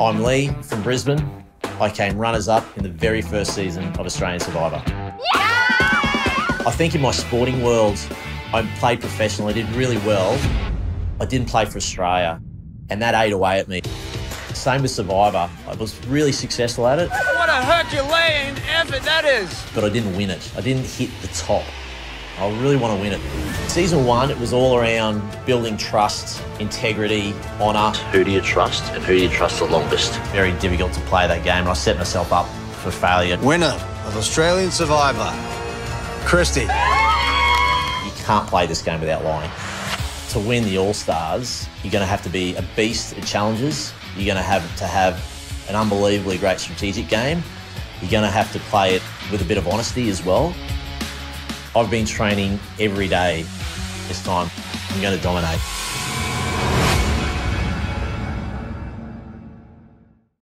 I'm Lee from Brisbane. I came runners up in the very first season of Australian Survivor. Yeah! I think in my sporting world, I played professionally, I did really well. I didn't play for Australia, and that ate away at me. Same with Survivor. I was really successful at it, What a Herculean effort that is! but I didn't win it. I didn't hit the top. I really want to win it. Season one, it was all around building trust, integrity, honour. Who do you trust and who do you trust the longest? Very difficult to play that game, and I set myself up for failure. Winner of Australian Survivor, Kristie. You can't play this game without lying. To win the All Stars, you're going to have to be a beast at challenges. You're going to have to have an unbelievably great strategic game. You're going to have to play it with a bit of honesty as well. I've been training every day it's time. I'm going to dominate.